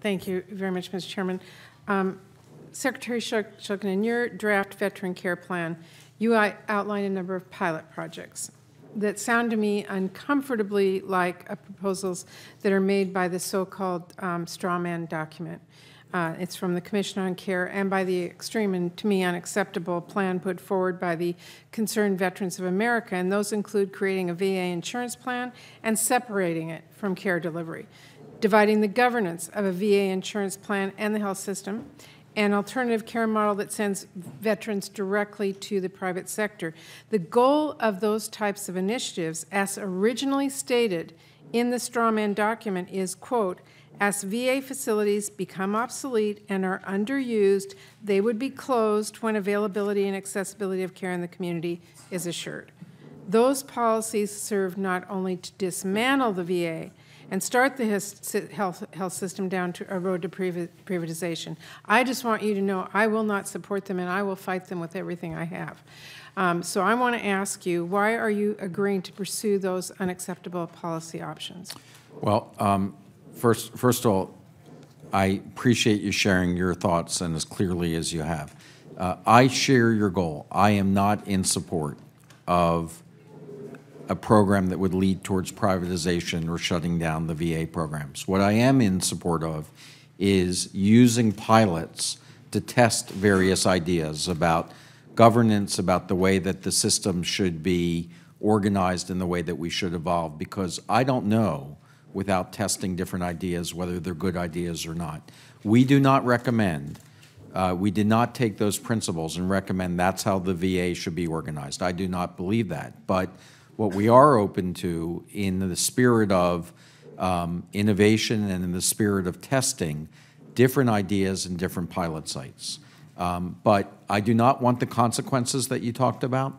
Thank you very much, Mr. Chairman. Um, Secretary Shul- Shulkin, in your draft veteran care plan, you outline a number of pilot projects that sound to me uncomfortably like uh, proposals that are made by the so-called um, straw man document. Uh, It's from the Commission on Care and by the extreme and to me unacceptable plan put forward by the Concerned Veterans of America, and those include creating a VA insurance plan and separating it from care delivery dividing the governance of a VA insurance plan and the health system, an alternative care model that sends veterans directly to the private sector. The goal of those types of initiatives, as originally stated in the strawman document, is, quote, as VA facilities become obsolete and are underused, they would be closed when availability and accessibility of care in the community is assured. Those policies serve not only to dismantle the VA, and start the health, health system down to a road to privatization. I just want you to know I will not support them and I will fight them with everything I have. Um, so I want to ask you, why are you agreeing to pursue those unacceptable policy options? Well, um, first, first of all, I appreciate you sharing your thoughts and as clearly as you have. Uh, I share your goal. I am not in support of a program that would lead towards privatization or shutting down the VA programs. What I am in support of is using pilots to test various ideas about governance, about the way that the system should be organized and the way that we should evolve, because I don't know without testing different ideas whether they're good ideas or not. We do not recommend, uh, we did not take those principles and recommend that's how the VA should be organized. I do not believe that. But what we are open to, in the spirit of um, innovation and in the spirit of testing, different ideas and different pilot sites. Um, But I do not want the consequences that you talked about.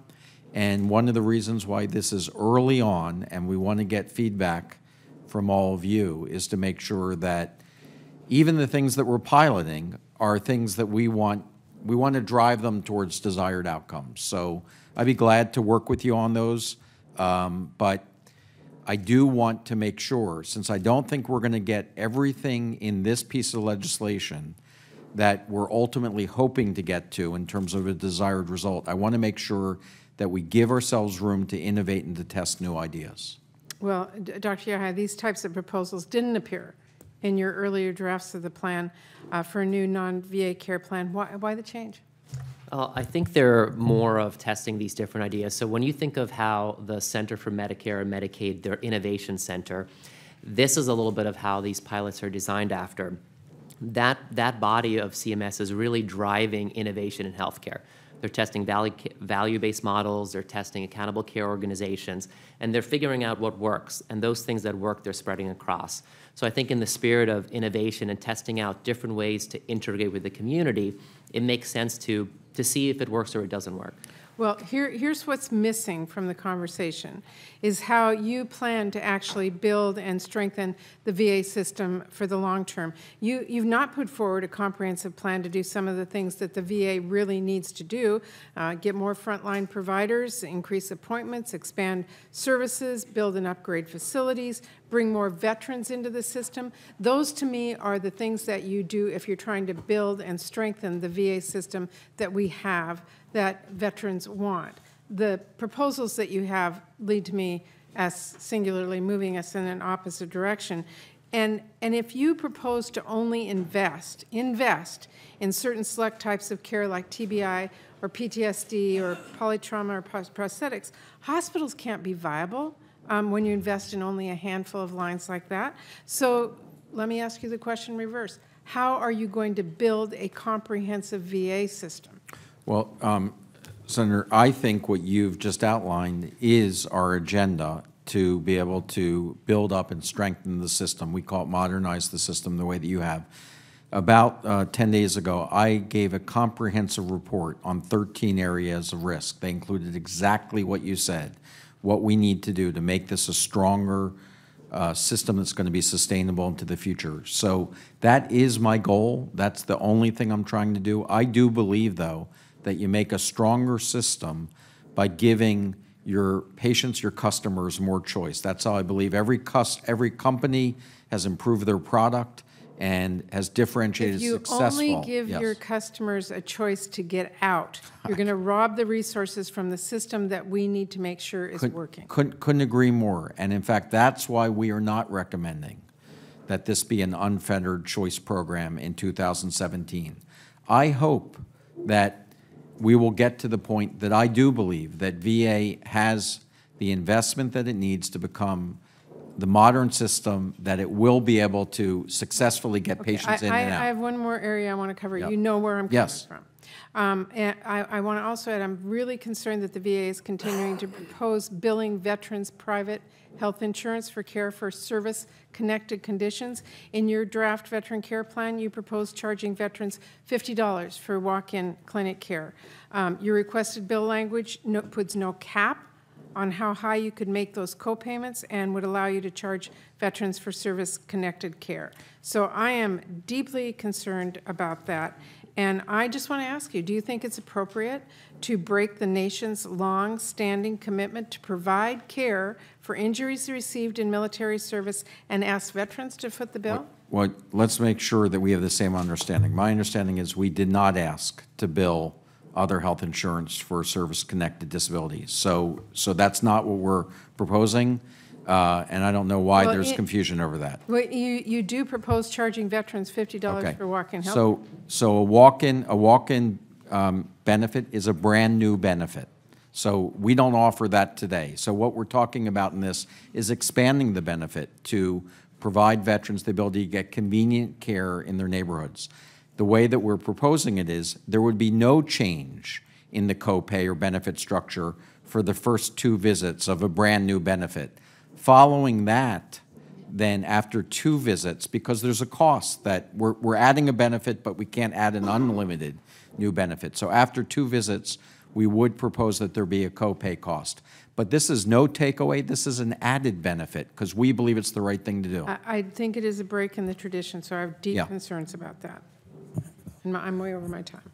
And one of the reasons why this is early on and we want to get feedback from all of you is to make sure that even the things that we're piloting are things that we want, we want to drive them towards desired outcomes. So I'd be glad to work with you on those. Um, But I do want to make sure, since I don't think we're going to get everything in this piece of legislation that we're ultimately hoping to get to in terms of a desired result, I want to make sure that we give ourselves room to innovate and to test new ideas. Well, Dr. Yehia, these types of proposals didn't appear in your earlier drafts of the plan uh, for a new non-VA care plan. Why, why the change? Uh, I think they're more of testing these different ideas. So when you think of how the Center for Medicare and Medicaid, their innovation center, this is a little bit of how these pilots are designed after. That, that body of CMS is really driving innovation in healthcare. They're testing value, value-based models, they're testing accountable care organizations, and they're figuring out what works. And those things that work, they're spreading across. So I think in the spirit of innovation and testing out different ways to integrate with the community, it makes sense to, to see if it works or it doesn't work. Well, here, here's what's missing from the conversation, is how you plan to actually build and strengthen the VA system for the long term. You, you've not put forward a comprehensive plan to do some of the things that the VA really needs to do, uh, get more frontline providers, increase appointments, expand services, build and upgrade facilities, bring more veterans into the system. Those, to me, are the things that you do if you're trying to build and strengthen the VA system that we have that veterans want. The proposals that you have lead to me as singularly moving us in an opposite direction. And, and if you propose to only invest, invest in certain select types of care like TBI or PTSD or polytrauma or prosthetics, hospitals can't be viable um, when you invest in only a handful of lines like that. So let me ask you the question reverse. How are you going to build a comprehensive VA system? Well, um, Senator, I think what you've just outlined is our agenda to be able to build up and strengthen the system. We call it modernize the system the way that you have. About uh, 10 days ago, I gave a comprehensive report on 13 areas of risk. They included exactly what you said, what we need to do to make this a stronger uh, system that's going to be sustainable into the future. So that is my goal. That's the only thing I'm trying to do. I do believe, though, that you make a stronger system by giving your patients, your customers more choice. That's how I believe every cus every company has improved their product and has differentiated If you successful. only give Yes. your customers a choice to get out, you're going to rob the resources from the system that we need to make sure is Couldn't- working. Couldn't, couldn't agree more. And in fact, that's why we are not recommending that this be an unfettered choice program in 2017. I hope that we will get to the point that I do believe that VA has the investment that it needs to become the modern system, that it will be able to successfully get Okay, patients in I- and I- I have one more area I want to cover. Yep. You know where I'm coming Yes. from. Um, And I, I want to also add, I'm really concerned that the VA is continuing to propose billing veterans private health insurance for care for service-connected conditions. In your draft veteran care plan, you propose charging veterans $50 for walk-in clinic care. Um, Your requested bill language no- puts no cap on how high you could make those co-payments and would allow you to charge veterans for service-connected care. So I am deeply concerned about that. And I just want to ask you, do you think it's appropriate to break the nation's long-standing commitment to provide care for injuries received in military service and ask veterans to foot the bill? Well, let's make sure that we have the same understanding. My understanding is we did not ask to bill other health insurance for service-connected disabilities. So, so that's not what we're proposing, uh, and I don't know why Well, there's it- confusion over that. Well, you, you do propose charging veterans $50 Okay. for walk-in health? So, so a walk-in, a walk-in um, benefit is a brand-new benefit. So we don't offer that today. So what we're talking about in this is expanding the benefit to provide veterans the ability to get convenient care in their neighborhoods. The way that we're proposing it is, there would be no change in the copay or benefit structure for the first two visits of a brand-new benefit. Following that, then after two visits, because there's a cost that we're, we're adding a benefit, but we can't add an unlimited new benefit. So after two visits, we would propose that there be a copay cost. But this is no takeaway, this is an added benefit, because we believe it's the right thing to do. I, I think it is a break in the tradition, so I have deep Yeah. concerns about that. And I'm way over my time.